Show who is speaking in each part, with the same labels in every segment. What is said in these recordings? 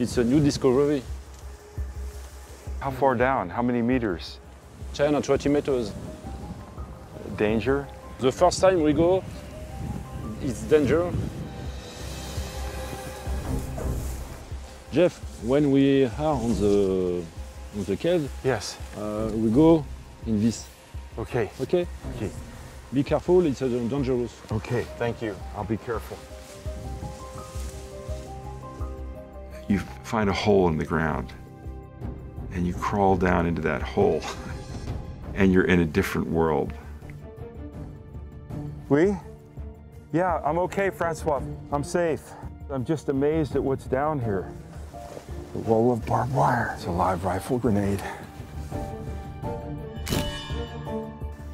Speaker 1: It's a new discovery.
Speaker 2: How far down? How many meters?
Speaker 1: 10 or 20 meters.
Speaker 2: Danger?
Speaker 1: The first time we go, it's danger. Jeff, when we are on the, on the cave,
Speaker 2: Yes.
Speaker 1: uh, we go in this,
Speaker 2: Okay.
Speaker 1: okay?
Speaker 2: Okay.
Speaker 1: Be careful, it's dangerous.
Speaker 2: Okay, thank you. I'll be careful. You find a hole in the ground and you crawl down into that hole and you're in a different world. We? Yeah, I'm okay, Francois. I'm safe. I'm just amazed at what's down here. The wall of barbed wire. It's a live rifle grenade.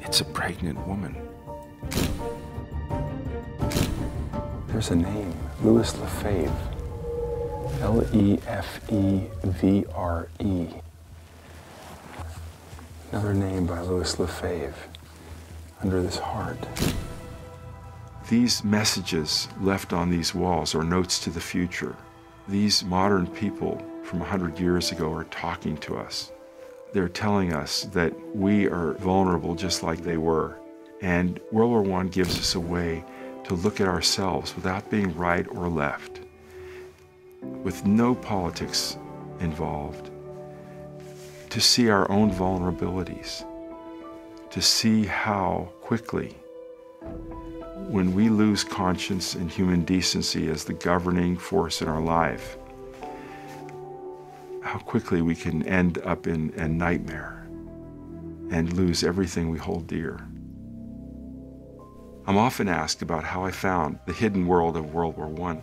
Speaker 2: It's a pregnant woman. There's a name, Louis Lefevre. L E F E V R E. Another name by Louis Lefevre under this heart. These messages left on these walls are notes to the future. These modern people from 100 years ago are talking to us. They're telling us that we are vulnerable just like they were. And World War I gives us a way to look at ourselves without being right or left, with no politics involved, to see our own vulnerabilities, to see how quickly, when we lose conscience and human decency as the governing force in our life, how quickly we can end up in a nightmare and lose everything we hold dear. I'm often asked about how I found the hidden world of World War I.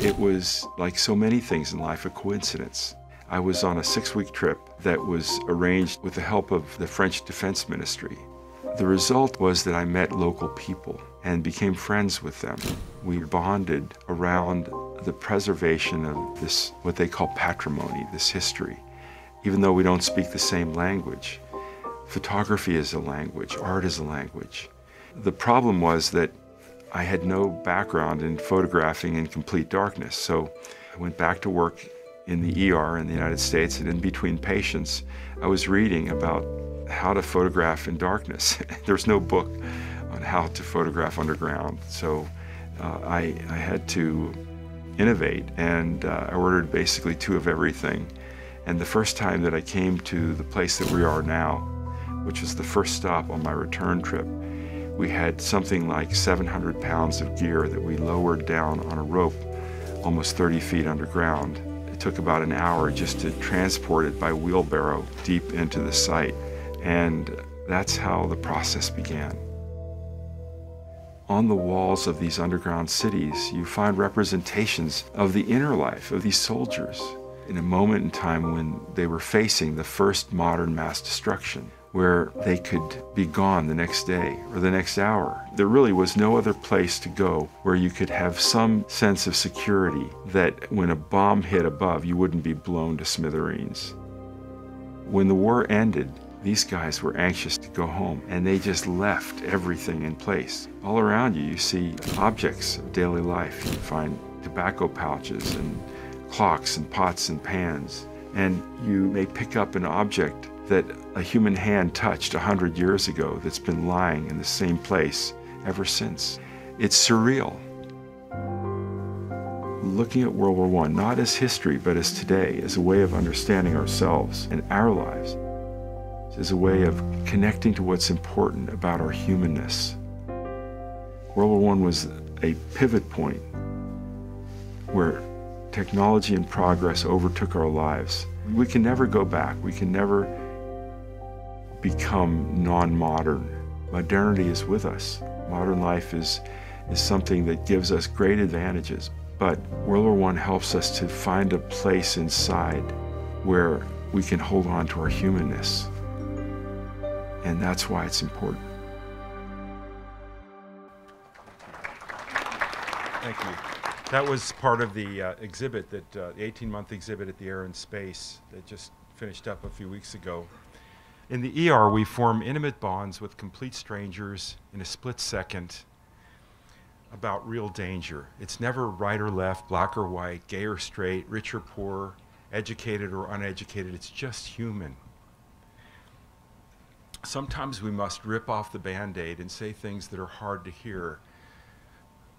Speaker 2: It was, like so many things in life, a coincidence. I was on a six week trip that was arranged with the help of the French Defense Ministry. The result was that I met local people and became friends with them. We bonded around the preservation of this, what they call patrimony, this history. Even though we don't speak the same language, photography is a language, art is a language. The problem was that I had no background in photographing in complete darkness, so I went back to work in the ER in the United States, and in between patients, I was reading about how to photograph in darkness. There's no book on how to photograph underground, so uh, I, I had to innovate, and uh, I ordered basically two of everything. And the first time that I came to the place that we are now, which was the first stop on my return trip, we had something like 700 pounds of gear that we lowered down on a rope almost 30 feet underground. It took about an hour just to transport it by wheelbarrow deep into the site. And that's how the process began. On the walls of these underground cities, you find representations of the inner life of these soldiers in a moment in time when they were facing the first modern mass destruction, where they could be gone the next day or the next hour. There really was no other place to go where you could have some sense of security that when a bomb hit above, you wouldn't be blown to smithereens. When the war ended, these guys were anxious to go home and they just left everything in place. All around you, you see objects of daily life. You find tobacco pouches and clocks and pots and pans. And you may pick up an object that a human hand touched a hundred years ago that's been lying in the same place ever since. It's surreal. Looking at World War I, not as history, but as today, as a way of understanding ourselves and our lives, as a way of connecting to what's important about our humanness. World War I was a pivot point where technology and progress overtook our lives. We can never go back. We can never become non-modern. Modernity is with us. Modern life is, is something that gives us great advantages. But World War I helps us to find a place inside where we can hold on to our humanness. And that's why it's important.
Speaker 3: Thank you. That was part of the uh, exhibit, that uh, the 18-month exhibit at the Air and Space that just finished up a few weeks ago. In the ER, we form intimate bonds with complete strangers in a split second.
Speaker 2: about real danger. It's never right or left, black or white, gay or straight, rich or poor, educated or uneducated. It's just human. Sometimes we must rip off the band aid and say things that are hard to hear,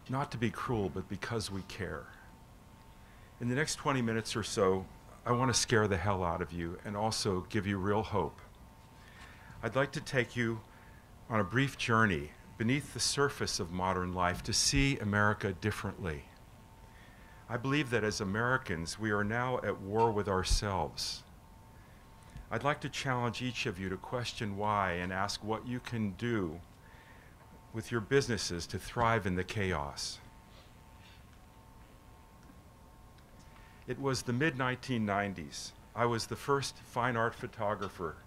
Speaker 2: not to be cruel, but because we care. In the next 20 minutes or so, I want to scare the hell out of you and also give you real hope. I'd like to take you on a brief journey beneath the surface of modern life to see America differently. I believe that as Americans, we are now at war with ourselves. I'd like to challenge each of you to question why and ask what you can do with your businesses to thrive in the chaos. It was the mid 1990s. I was the first fine art photographer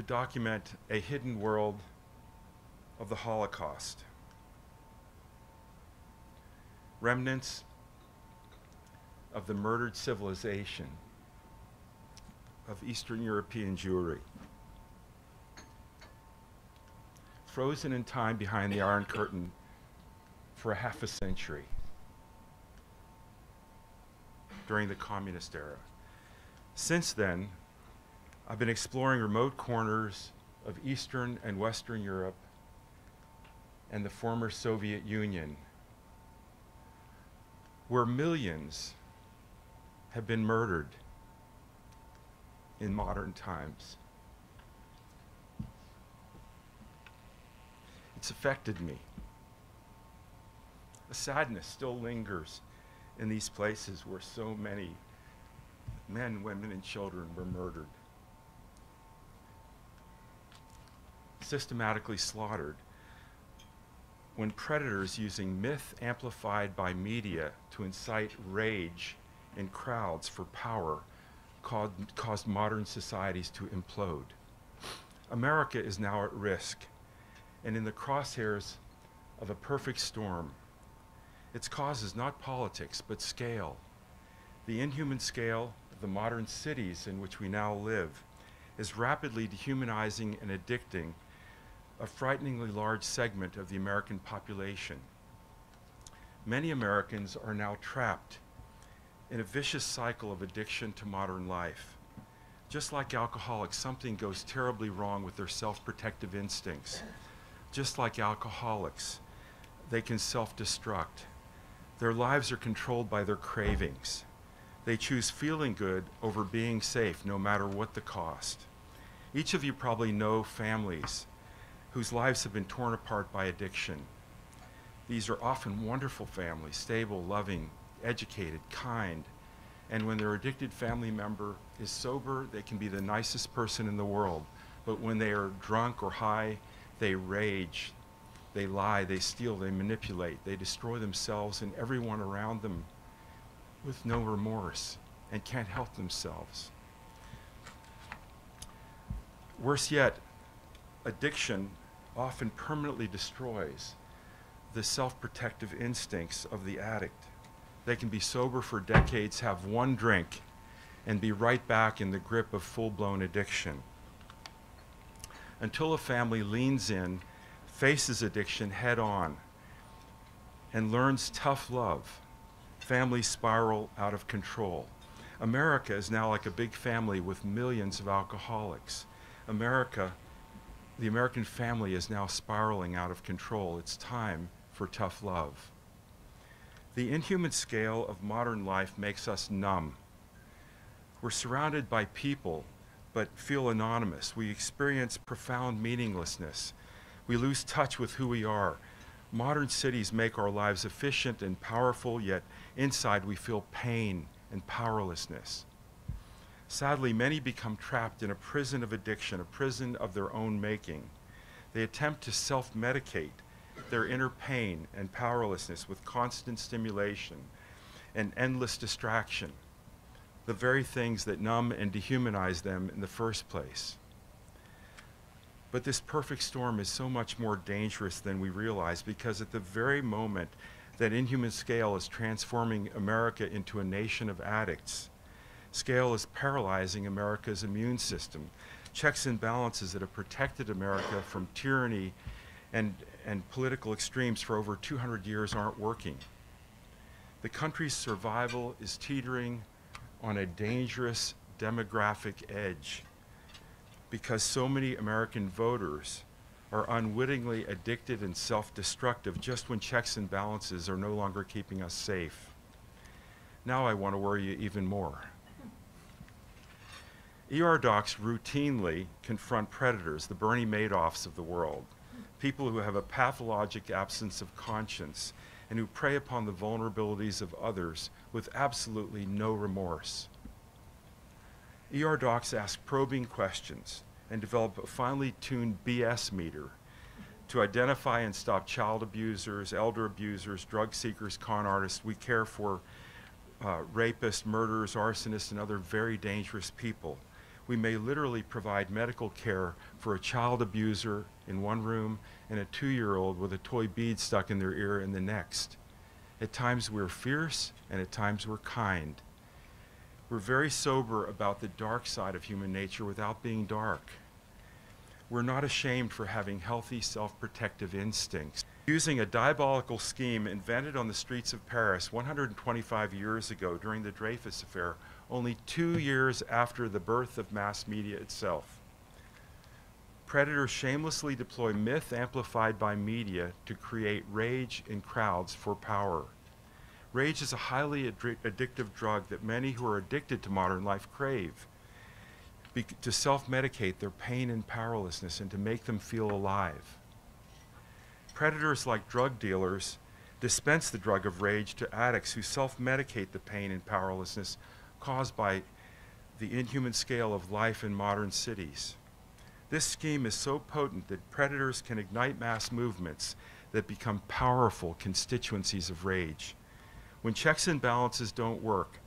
Speaker 2: to document a hidden world of the Holocaust. Remnants of the murdered civilization of Eastern European Jewry. Frozen in time behind the Iron Curtain for a half a century during the communist era. Since then, I've been exploring remote corners of Eastern and Western Europe and the former Soviet Union, where millions have been murdered in modern times. It's affected me. A sadness still lingers in these places where so many men, women, and children were murdered, systematically slaughtered when predators using myth amplified by media to incite rage in crowds for power caused, caused modern societies to implode. America is now at risk and in the crosshairs of a perfect storm. Its cause is not politics, but scale. The inhuman scale of the modern cities in which we now live is rapidly dehumanizing and addicting a frighteningly large segment of the American population. Many Americans are now trapped in a vicious cycle of addiction to modern life. Just like alcoholics, something goes terribly wrong with their self protective instincts. Just like alcoholics, they can self destruct. Their lives are controlled by their cravings. They choose feeling good over being safe, no matter what the cost. Each of you probably know families whose lives have been torn apart by addiction. These are often wonderful families, stable, loving, educated, kind. And when their addicted family member is sober, they can be the nicest person in the world. But when they are drunk or high, they rage, they lie, they steal, they manipulate, they destroy themselves and everyone around them with no remorse and can't help themselves. Worse yet, addiction often permanently destroys the self protective instincts of the addict. They can be sober for decades, have one drink, and be right back in the grip of full blown addiction. Until a family leans in, faces addiction head on, and learns tough love, families spiral out of control. America is now like a big family with millions of alcoholics. America the American family is now spiraling out of control. It's time for tough love. The inhuman scale of modern life makes us numb. We're surrounded by people, but feel anonymous. We experience profound meaninglessness. We lose touch with who we are. Modern cities make our lives efficient and powerful, yet inside we feel pain and powerlessness. Sadly, many become trapped in a prison of addiction, a prison of their own making. They attempt to self medicate their inner pain and powerlessness with constant stimulation and endless distraction, the very things that numb and dehumanize them in the first place. But this perfect storm is so much more dangerous than we realize because at the very moment that Inhuman Scale is transforming America into a nation of addicts, scale is paralyzing America's immune system. Checks and balances that have protected America from tyranny and, and political extremes for over 200 years aren't working. The country's survival is teetering on a dangerous demographic edge because so many American voters are unwittingly addicted and self-destructive just when checks and balances are no longer keeping us safe. Now I want to worry you even more. ER docs routinely confront predators, the Bernie Madoffs of the world, people who have a pathologic absence of conscience and who prey upon the vulnerabilities of others with absolutely no remorse. ER docs ask probing questions and develop a finely tuned BS meter to identify and stop child abusers, elder abusers, drug seekers, con artists. We care for uh, rapists, murderers, arsonists, and other very dangerous people. We may literally provide medical care for a child abuser in one room and a two-year-old with a toy bead stuck in their ear in the next. At times we're fierce and at times we're kind. We're very sober about the dark side of human nature without being dark. We're not ashamed for having healthy self-protective instincts. Using a diabolical scheme invented on the streets of Paris 125 years ago during the Dreyfus Affair, only two years after the birth of mass media itself. Predators shamelessly deploy myth amplified by media to create rage in crowds for power. Rage is a highly addictive drug that many who are addicted to modern life crave to self-medicate their pain and powerlessness and to make them feel alive. Predators like drug dealers dispense the drug of rage to addicts who self-medicate the pain and powerlessness caused by the inhuman scale of life in modern cities. This scheme is so potent that predators can ignite mass movements that become powerful constituencies of rage. When checks and balances don't work,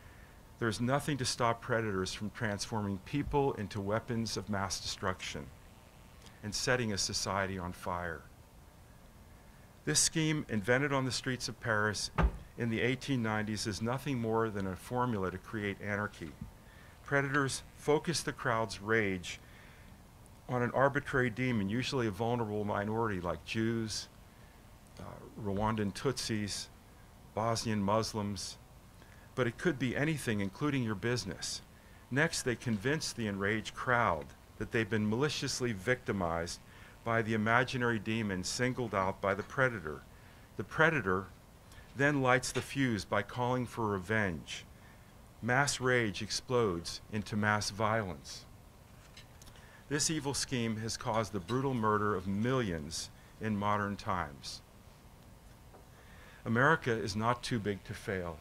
Speaker 2: there's nothing to stop predators from transforming people into weapons of mass destruction and setting a society on fire. This scheme, invented on the streets of Paris in the 1890s, is nothing more than a formula to create anarchy. Predators focus the crowd's rage on an arbitrary demon, usually a vulnerable minority like Jews, uh, Rwandan Tutsis, Bosnian Muslims, but it could be anything, including your business. Next, they convince the enraged crowd that they've been maliciously victimized by the imaginary demon singled out by the predator. The predator then lights the fuse by calling for revenge. Mass rage explodes into mass violence. This evil scheme has caused the brutal murder of millions in modern times. America is not too big to fail.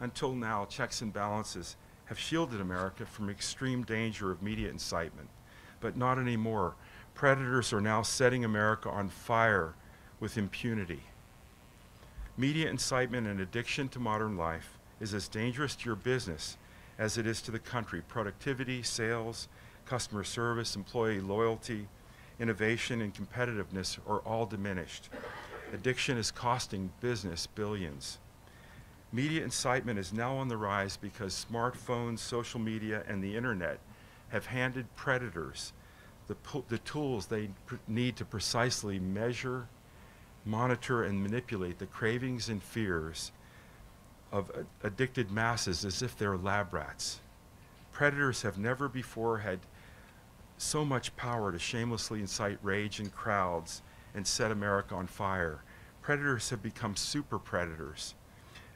Speaker 2: Until now, checks and balances have shielded America from extreme danger of media incitement, but not anymore. Predators are now setting America on fire with impunity. Media incitement and addiction to modern life is as dangerous to your business as it is to the country. Productivity, sales, customer service, employee loyalty, innovation, and competitiveness are all diminished. Addiction is costing business billions. Media incitement is now on the rise because smartphones, social media, and the internet have handed predators the, the tools they need to precisely measure, monitor, and manipulate the cravings and fears of addicted masses as if they're lab rats. Predators have never before had so much power to shamelessly incite rage in crowds and set America on fire. Predators have become super predators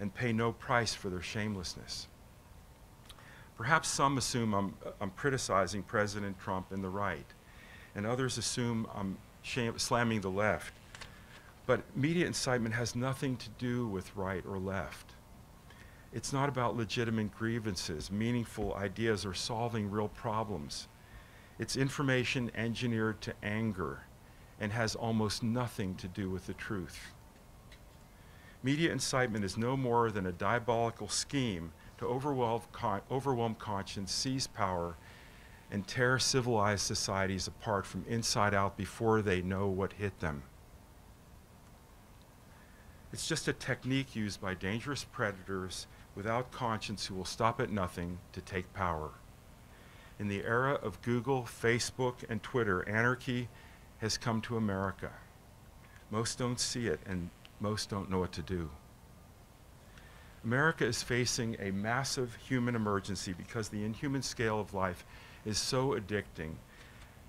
Speaker 2: and pay no price for their shamelessness. Perhaps some assume I'm, I'm criticizing President Trump and the right, and others assume I'm slamming the left. But media incitement has nothing to do with right or left. It's not about legitimate grievances, meaningful ideas, or solving real problems. It's information engineered to anger and has almost nothing to do with the truth. Media incitement is no more than a diabolical scheme to overwhelm, con overwhelm conscience, seize power, and tear civilized societies apart from inside out before they know what hit them. It's just a technique used by dangerous predators without conscience who will stop at nothing to take power. In the era of Google, Facebook, and Twitter, anarchy has come to America. Most don't see it, and most don't know what to do. America is facing a massive human emergency because the inhuman scale of life is so addicting,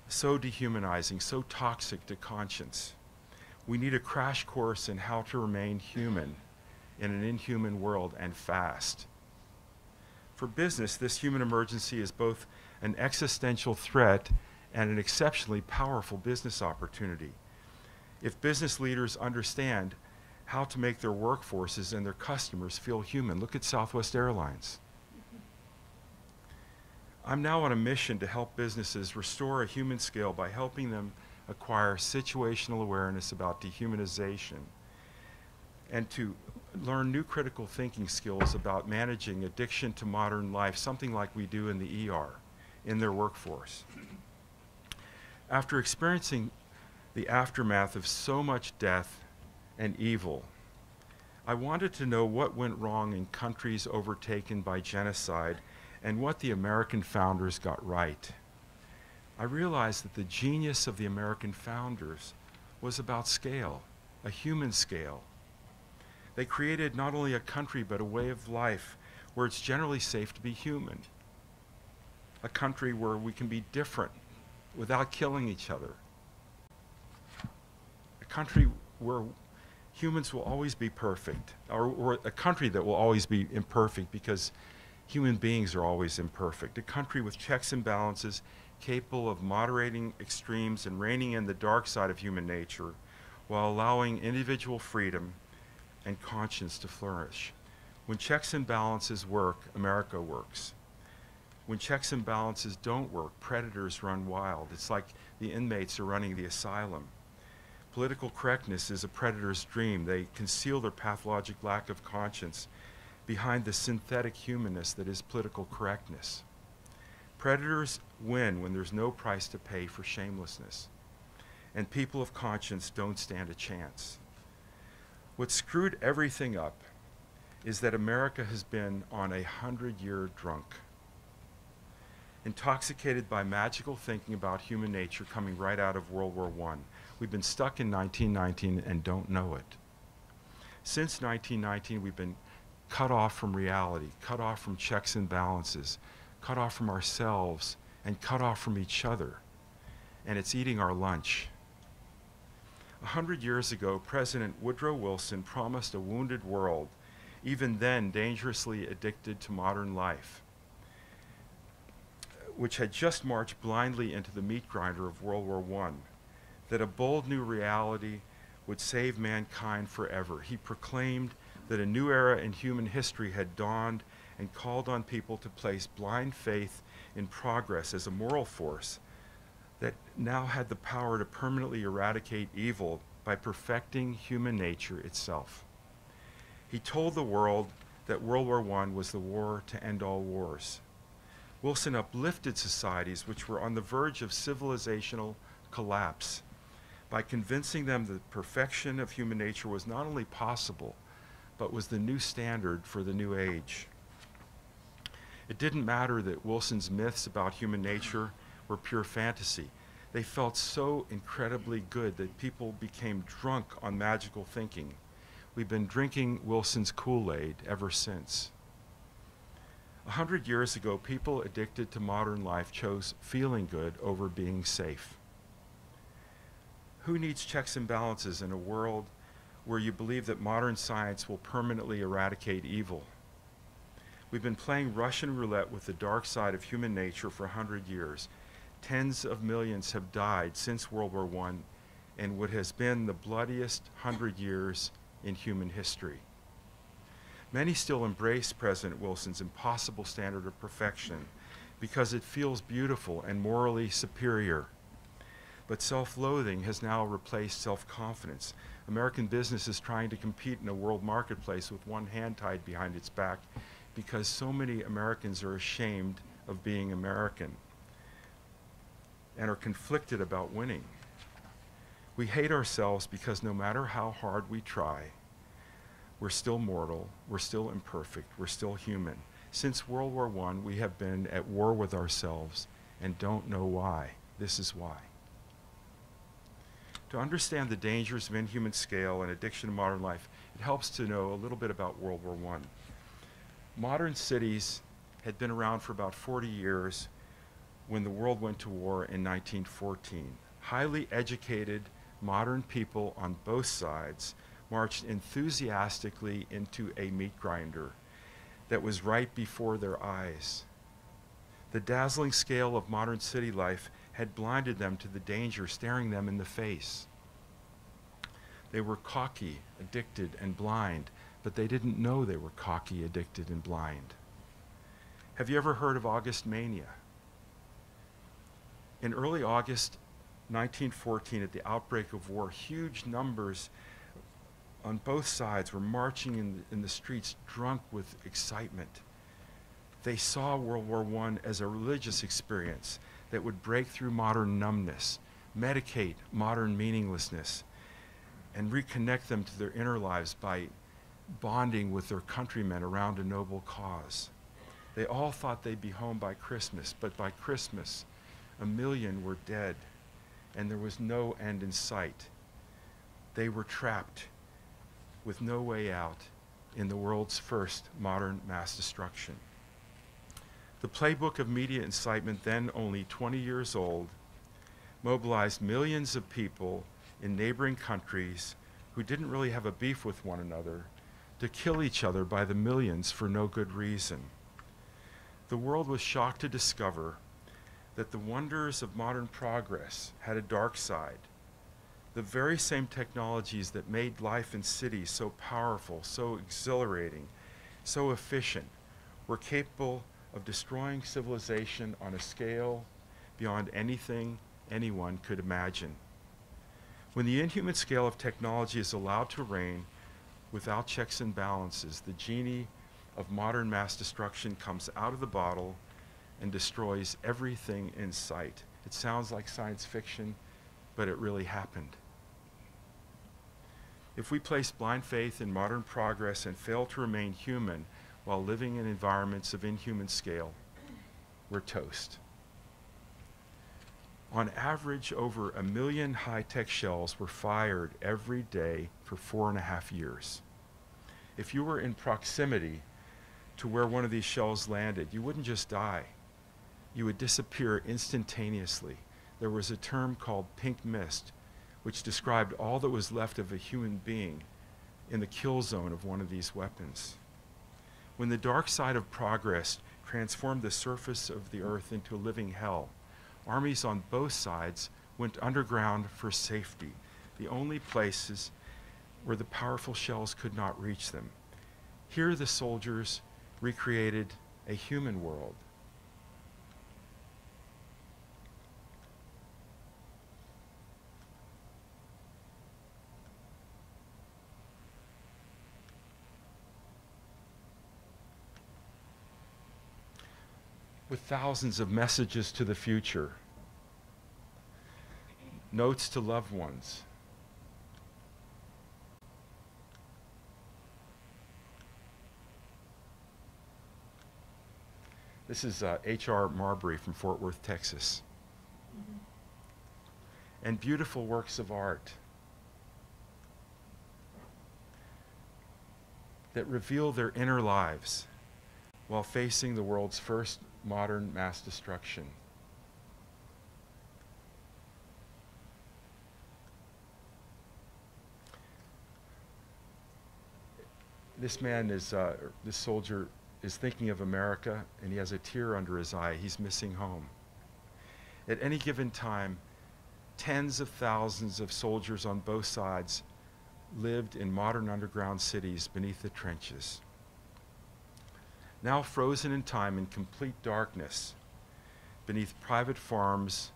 Speaker 2: so dehumanizing, so toxic to conscience. We need a crash course in how to remain human in an inhuman world and fast. For business, this human emergency is both an existential threat and an exceptionally powerful business opportunity. If business leaders understand how to make their workforces and their customers feel human, look at Southwest Airlines. I'm now on a mission to help businesses restore a human scale by helping them acquire situational awareness about dehumanization and to learn new critical thinking skills about managing addiction to modern life, something like we do in the ER in their workforce. After experiencing the aftermath of so much death and evil, I wanted to know what went wrong in countries overtaken by genocide and what the American founders got right. I realized that the genius of the American founders was about scale, a human scale. They created not only a country, but a way of life where it's generally safe to be human. A country where we can be different without killing each other. A country where humans will always be perfect, or, or, a country that will always be imperfect because human beings are always imperfect. A country with checks and balances capable of moderating extremes and reining in the dark side of human nature while allowing individual freedom and conscience to flourish. When checks and balances work, America works. When checks and balances don't work, predators run wild. It's like the inmates are running the asylum. Political correctness is a predator's dream. They conceal their pathologic lack of conscience behind the synthetic humanness that is political correctness. Predators win when there's no price to pay for shamelessness. And people of conscience don't stand a chance. What screwed everything up is that America has been on a hundred year drunk. Intoxicated by magical thinking about human nature coming right out of World War I. We've been stuck in 1919 and don't know it. Since 1919, we've been cut off from reality, cut off from checks and balances, cut off from ourselves, and cut off from each other. And it's eating our lunch. A hundred years ago, President Woodrow Wilson promised a wounded world, even then dangerously addicted to modern life, which had just marched blindly into the meat grinder of World War I, that a bold new reality would save mankind forever. He proclaimed that a new era in human history had dawned and called on people to place blind faith in progress as a moral force that now had the power to permanently eradicate evil by perfecting human nature itself. He told the world that World War I was the war to end all wars. Wilson uplifted societies which were on the verge of civilizational collapse by convincing them that perfection of human nature was not only possible, but was the new standard for the new age. It didn't matter that Wilson's myths about human nature were pure fantasy. They felt so incredibly good that people became drunk on magical thinking. We've been drinking Wilson's Kool Aid ever since. A hundred years ago, people addicted to modern life chose feeling good over being safe. Who needs checks and balances in a world where you believe that modern science will permanently eradicate evil? We've been playing Russian roulette with the dark side of human nature for a hundred years. Tens of millions have died since World War I in what has been the bloodiest hundred years in human history. Many still embrace President Wilson's impossible standard of perfection because it feels beautiful and morally superior. But self loathing has now replaced self confidence. American business is trying to compete in a world marketplace with one hand tied behind its back because so many Americans are ashamed of being American and are conflicted about winning. We hate ourselves because no matter how hard we try, we're still mortal, we're still imperfect, we're still human. Since World War I, we have been at war with ourselves and don't know why. This is why. To understand the dangers of inhuman scale and addiction in modern life, it helps to know a little bit about World War I. Modern cities had been around for about 40 years when the world went to war in 1914. Highly educated, modern people on both sides marched enthusiastically into a meat grinder that was right before their eyes. The dazzling scale of modern city life had blinded them to the danger staring them in the face. They were cocky, addicted, and blind, but they didn't know they were cocky, addicted, and blind. Have you ever heard of August Mania? In early August 1914, at the outbreak of war, huge numbers on both sides were marching in the, in the streets drunk with excitement. They saw World War I as a religious experience that would break through modern numbness, medicate modern meaninglessness, and reconnect them to their inner lives by bonding with their countrymen around a noble cause. They all thought they'd be home by Christmas, but by Christmas, a million were dead, and there was no end in sight. They were trapped with no way out in the world's first modern mass destruction. The playbook of media incitement, then only 20 years old, mobilized millions of people in neighboring countries who didn't really have a beef with one another to kill each other by the millions for no good reason. The world was shocked to discover that the wonders of modern progress had a dark side. The very same technologies that made life in cities so powerful, so exhilarating, so efficient, were capable of destroying civilization on a scale beyond anything anyone could imagine. When the inhuman scale of technology is allowed to reign without checks and balances, the genie of modern mass destruction comes out of the bottle and destroys everything in sight. It sounds like science fiction, but it really happened. If we place blind faith in modern progress and fail to remain human while living in environments of inhuman scale, we're toast. On average, over a million high-tech shells were fired every day for four and a half years. If you were in proximity to where one of these shells landed, you wouldn't just die. You would disappear instantaneously. There was a term called pink mist, which described all that was left of a human being in the kill zone of one of these weapons. When the dark side of progress transformed the surface of the earth into a living hell, armies on both sides went underground for safety, the only places where the powerful shells could not reach them. Here the soldiers recreated a human world. With thousands of messages to the future, notes to loved ones, This is uh, H.R. Marbury from Fort Worth, Texas. Mm-hmm. And beautiful works of art that reveal their inner lives while facing the world's first modern mass destruction. This man is, uh, this soldier is thinking of America and he has a tear under his eye. He's missing home. At any given time, tens of thousands of soldiers on both sides lived in modern underground cities beneath the trenches. Now frozen in time in complete darkness, beneath private farms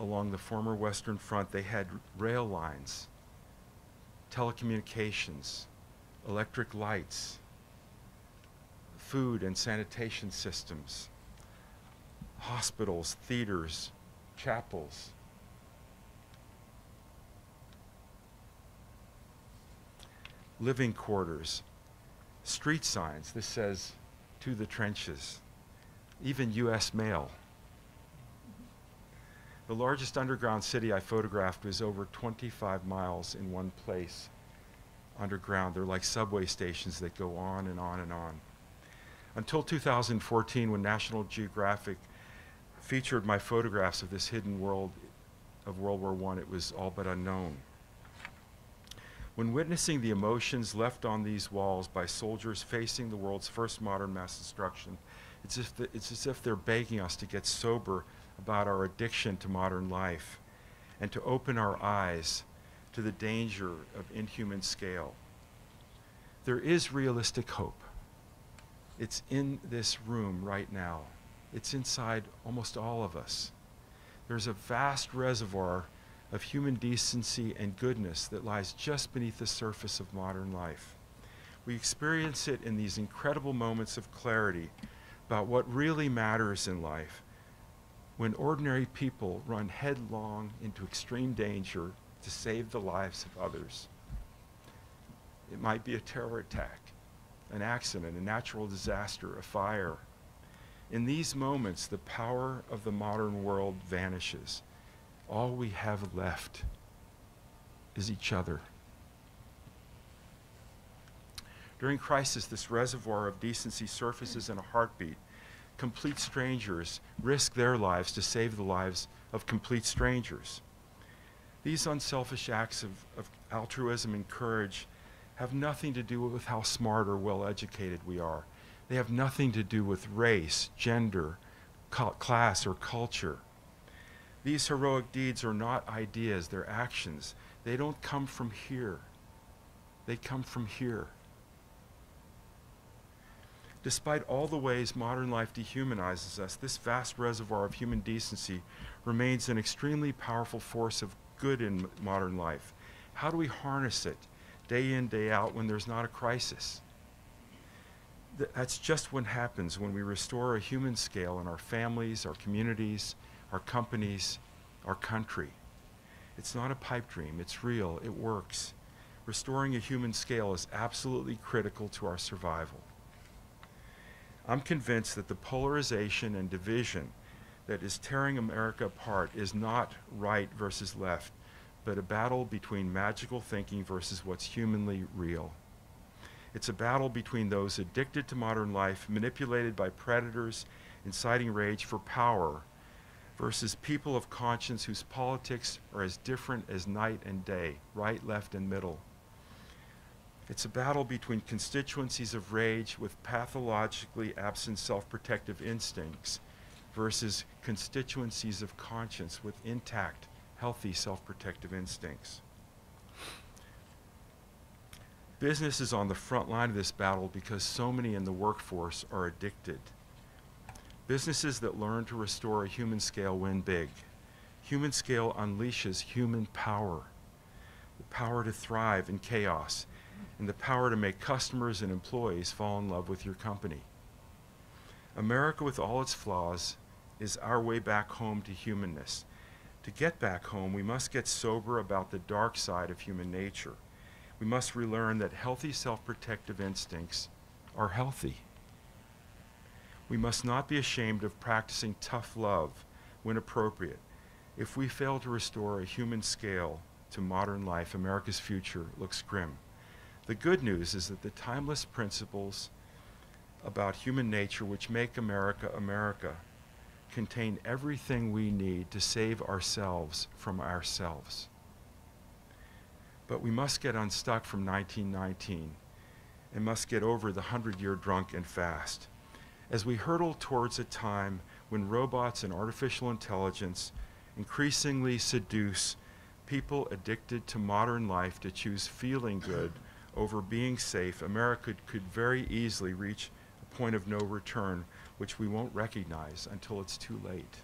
Speaker 2: along the former Western Front, they had rail lines, telecommunications, electric lights, food and sanitation systems, hospitals, theaters, chapels. Living quarters, street signs. This says, to the trenches, even U.S. mail. The largest underground city I photographed was over 25 miles in one place underground. They're like subway stations that go on and on and on. Until 2014, when National Geographic featured my photographs of this hidden world of World War I, it was all but unknown. When witnessing the emotions left on these walls by soldiers facing the world's first modern mass destruction, it's, as if the, it's as if they're begging us to get sober about our addiction to modern life and to open our eyes to the danger of inhuman scale. There is realistic hope. It's in this room right now. It's inside almost all of us. There's a vast reservoir of human decency and goodness that lies just beneath the surface of modern life. We experience it in these incredible moments of clarity about what really matters in life when ordinary people run headlong into extreme danger to save the lives of others. It might be a terror attack, an accident, a natural disaster, a fire. In these moments, the power of the modern world vanishes all we have left is each other. During crisis, this reservoir of decency surfaces in a heartbeat. Complete strangers risk their lives to save the lives of complete strangers. These unselfish acts of, of altruism and courage have nothing to do with how smart or well educated we are. They have nothing to do with race, gender, class, or culture. These heroic deeds are not ideas, they're actions. They don't come from here, they come from here. Despite all the ways modern life dehumanizes us, this vast reservoir of human decency remains an extremely powerful force of good in modern life. How do we harness it day in, day out when there's not a crisis? Th that's just what happens when we restore a human scale in our families, our communities, our companies, our country. It's not a pipe dream, it's real, it works. Restoring a human scale is absolutely critical to our survival. I'm convinced that the polarization and division that is tearing America apart is not right versus left, but a battle between magical thinking versus what's humanly real. It's a battle between those addicted to modern life, manipulated by predators, inciting rage for power, versus people of conscience whose politics are as different as night and day, right, left, and middle. It's a battle between constituencies of rage with pathologically absent self protective instincts versus constituencies of conscience with intact, healthy self protective instincts. Business is on the front line of this battle because so many in the workforce are addicted. Businesses that learn to restore a human scale win big. Human scale unleashes human power, the power to thrive in chaos, and the power to make customers and employees fall in love with your company. America, with all its flaws, is our way back home to humanness. To get back home, we must get sober about the dark side of human nature. We must relearn that healthy self protective instincts are healthy. We must not be ashamed of practicing tough love when appropriate. If we fail to restore a human scale to modern life, America's future looks grim. The good news is that the timeless principles about human nature which make America America contain everything we need to save ourselves from ourselves. But we must get unstuck from 1919 and must get over the hundred year drunk and fast as we hurtle towards a time when robots and artificial intelligence increasingly seduce people addicted to modern life to choose feeling good over being safe, America could very easily reach a point of no return, which we won't recognize until it's too late.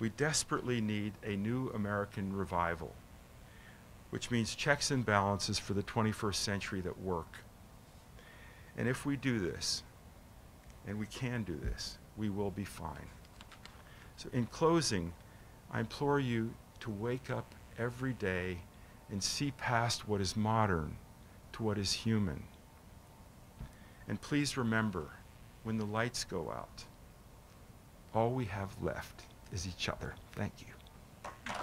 Speaker 2: We desperately need a new American revival, which means checks and balances for the 21st century that work. And if we do this, and we can do this. We will be fine. So, in closing, I implore you to wake up every day and see past what is modern to what is human. And please remember when the lights go out, all we have left is each other. Thank you.